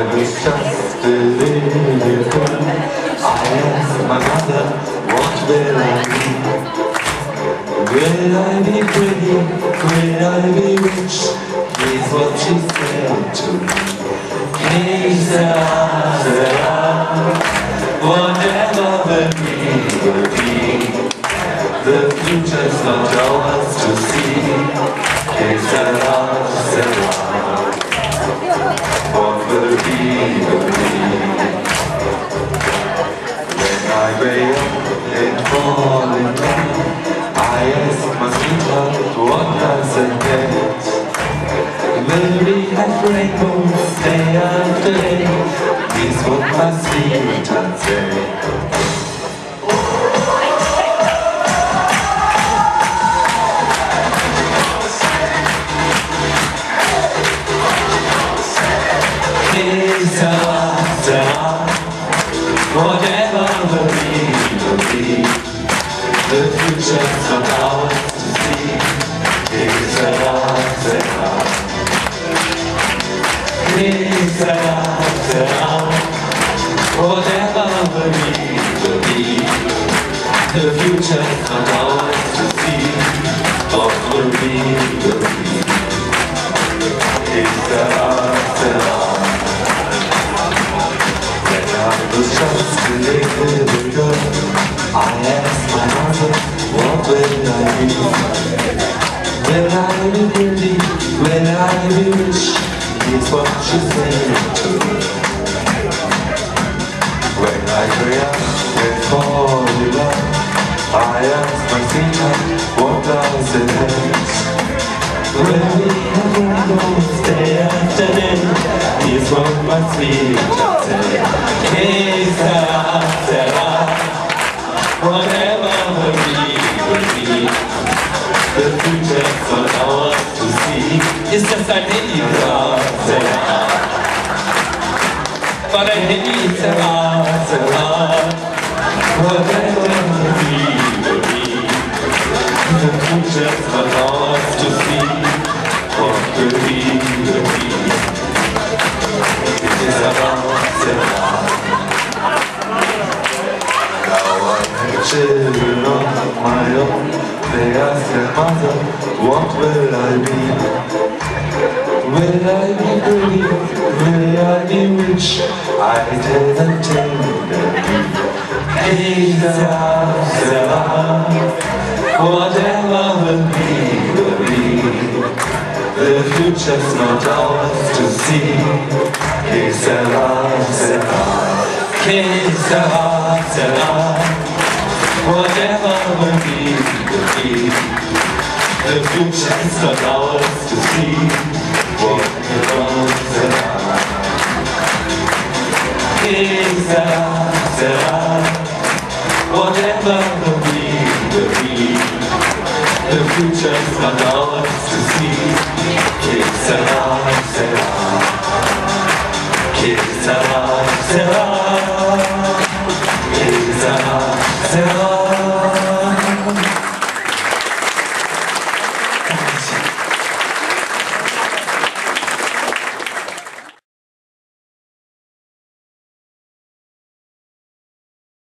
Was just a little girl. I asked my mother, what will I be? Will I be pretty? Will I be rich? Is what she said to me. He said, whatever the need will be, the future's not ours to see. Said, what When I grow up in love, I ask what it rainbows day after day? Is what my sweetheart say. I asked my mother, what will I be? When I be pretty? when I be rich? Is what she said. When I grow up and fall in love, I asked my sweetheart, what does it mean? When we have rainbows day after day? What my sweetheart said. Not ours to see. Ist just Handy? Será. But ein Handy será, será. Whatever the be will be. The future's not ours to see. What will be, will be. It is about será. Now I have children of my own. Their mother, what will I be? Will I be pretty? Will I be rich? I tenderly. Hey, sera, sera, whatever will be, will be. The future's not ours to see. sera, sera. Que sera, sera Whatever will be, The future's not ours to see Whatever sera Que sera, sera Whatever will be, will be The future's not ours to see sera Que sera, sera Que sera, sera